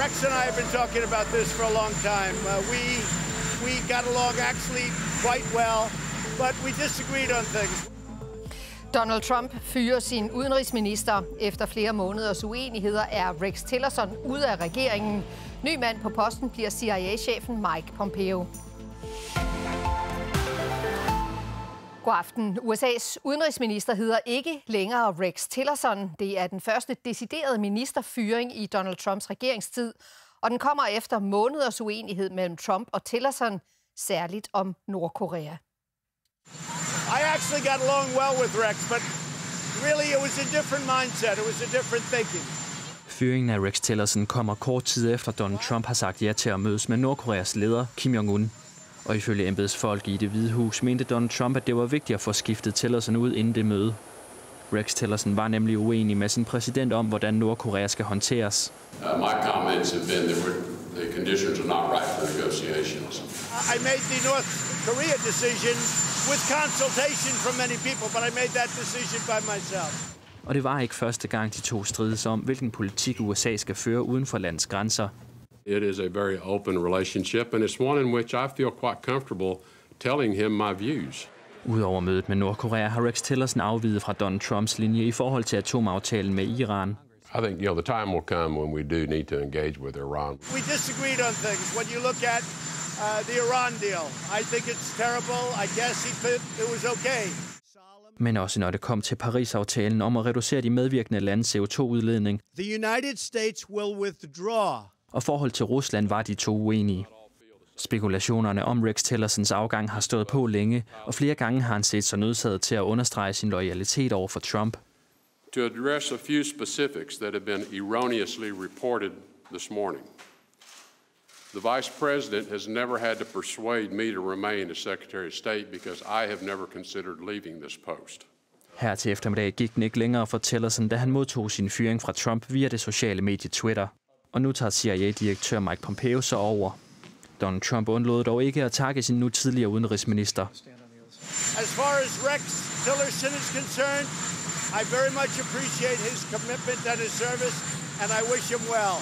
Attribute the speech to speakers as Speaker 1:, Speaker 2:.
Speaker 1: Rex and I have been talking about this for a long time. Uh, we we got along actually quite well, but we disagreed on things.
Speaker 2: Donald Trump fyrer sin udenrigsminister. Efter flere måneders uenigheder er Rex Tillerson ude af regeringen. Ny mand på posten bliver CIA-chefen Mike Pompeo. God aften. USA's udenrigsminister hedder ikke længere Rex Tillerson. Det er den første deciderede ministerfyring i Donald Trumps regeringstid, og den kommer efter måneders uenighed mellem Trump og Tillerson, særligt om Nordkorea.
Speaker 1: I actually got along well with Rex, but really it was a different mindset. It was a different thinking.
Speaker 3: Fyringen af Rex Tillerson kommer kort tid efter Donald Trump har sagt ja til at mødes med Nordkoreas leder Kim Jong-un. Og ifølge embedsfolk i det hvide hus mente Donald Trump, at det var vigtigt at få skiftet Tillerson ud inden det møde. Rex Tillerson var nemlig uenig med sin præsident om, hvordan Nordkorea skal håndteres.
Speaker 4: Uh, my comments have been that the conditions are not right for negotiations.
Speaker 1: I made the North Korea decision with consultation from many people, but I made that decision by myself.
Speaker 3: Og det var ikke første gang, de to strides om, hvilken politik USA skal føre uden for landets grænser.
Speaker 4: It is a very open relationship, and it's one in which I feel quite comfortable telling him my views.
Speaker 3: Udover mødet med Nordkorea har Rex Tillerson afvidet fra Donald Trumps linje i forhold til atomaftalen med Iran.
Speaker 4: I think, you know, the time will come when we do need to engage with Iran.
Speaker 1: We disagreed on things. When you look at uh, the Iran deal, I think it's terrible. I guess he fit, it was okay.
Speaker 3: Men også når det kom til Paris-aftalen om at reducere de medvirkende landes CO2-udledning,
Speaker 1: The United States will withdraw.
Speaker 3: Og forhold til Rusland var de to uenige. Spekulationerne om Rex Tillersons afgang har stået på længe, og flere gange har han set sig nødsaget til at understrege sin loyalitet over for Trump.
Speaker 4: To address a few specifics that have been erroneously reported this morning. The Vice President has never had to persuade me to remain as Secretary of State because I have never considered leaving this post.
Speaker 3: Her til eftermiddag gik den ikke længere for Tillerson, da han modtog sin fyring fra Trump via det sociale medie Twitter. Og nu tager CIA-direktør Mike Pompeo så over. Donald Trump undlod dog ikke at takke sin nu tidligere udenrigsminister.
Speaker 1: As far as Rex Tillerson is concerned, I very much appreciate his commitment and his service, and I wish him well.